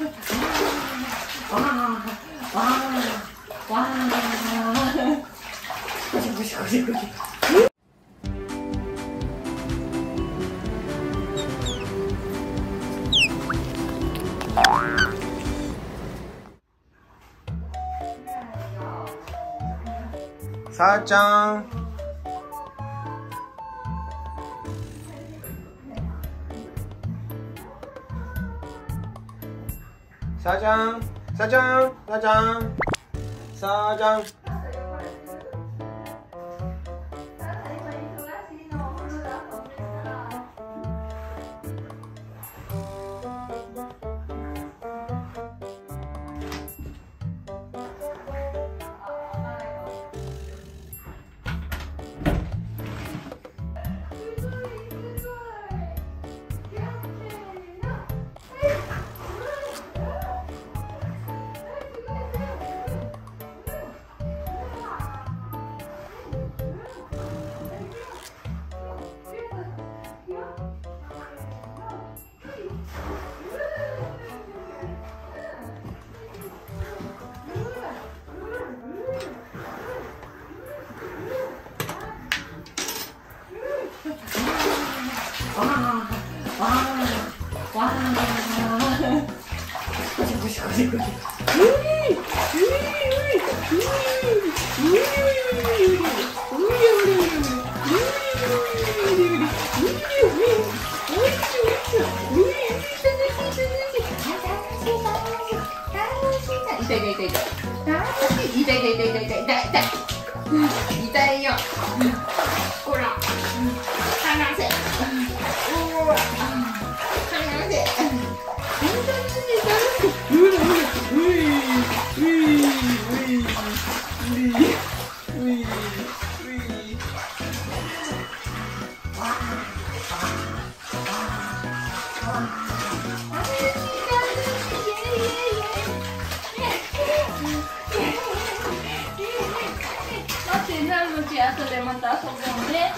와, 와, 와. 고시, 사장 사장 사장 사장. 사장. 痛いよ。後でまた遊ぼうね。